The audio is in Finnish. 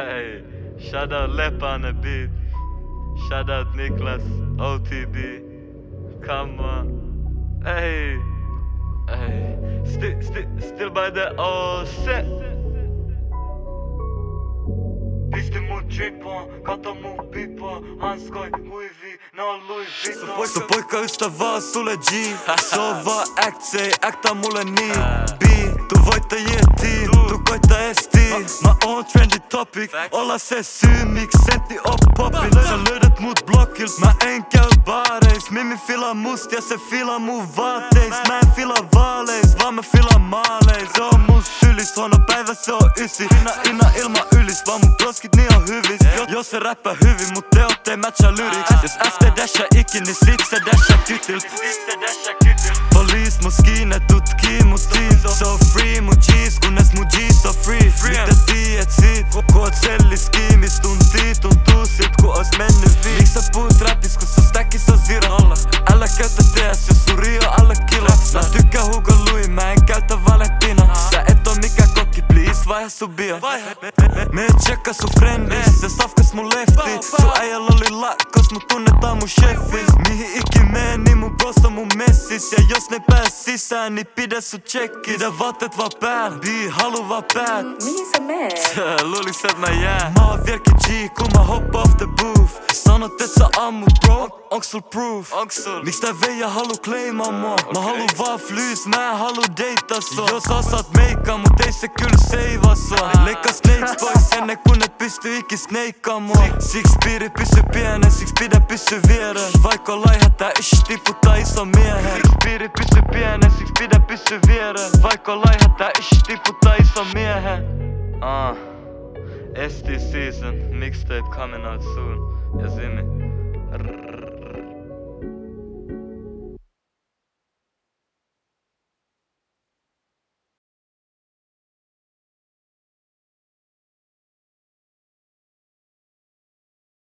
Hey, shout out Lep on the beat. Shout out Niklas OTB. Come on. Hey, hey. Still, still, still by the old set. Ishte mu qipa, ka mu pipa Hanskoj, Louis në Louis Vuitton Së poj ka ishte va, sule gji Sova, ek qej, ek ta mule ni ah. Bi, të vojt të jeti fajta SD My own trendy topic. Alla säger symik, senti och poppin Sen lödet mot blockilt med enkel bares. Mimmi fila must, jag ser fila mot movates Man fila vales, vad med fila males. Jag must tyllis, hon har päivä se on ysi Inna, inna ilma ylis, vaan mun broskit niin on hyvis Jos se räppää hyvin, mut teot ei matcha lyriks ah. Jos after dasha ikin, niin sit se dasha kytilt Poliis muskiine tutkii mut so free Μου τζεις κουνές μου τζεις so free. Μήτε τι έτσι Κω τσέλι σκήμι στον τι Τον του σιτ κω ως μένει βι Λίξα που τράπεις κω στο στάκι στο ζύρο Όλα. Άλλα κάτω θέα σε σου ρίο άλλα κιλά Να του καχού κολούι μα εν κάτω βαλαντίνα Σα έτο μη κακό κι πλείς βάια σου μπία Με τσέκα σου φρέντις Δε σαύκες μου λεύτη Σου άγια λόλι λάκκος μου τούνε τα μου σ sisään, niin pidä sun checkis Pidä vaatteet vaan päällä, bii halu vaan päät. Mihin sä meet? Luulis et mä jään Mä oon vieläkin G, kun mä hoppa off the booth. Sanot et sä ammut bro, onks sul proof? Onks sul? Miks tää Veija halu claimaa mua? Mä haluun vaan flyys, mä en halu deita sua. Jos osaat meikkaa, mut ei se kyllä seivaa sua. Leikkaa snakes pois ennen kun et pysty ikin snakeaa mua. Siksi piiri pysy pienen, siksi pidä pysy viereen Vaikka on laiha tää ish tiputtaa ison miehen. Siksi piiri pysy pienen, weiß, ich bin ein bisschen wirre hä? Ah, SD Season, Mixtape coming out soon, ihr seht mich.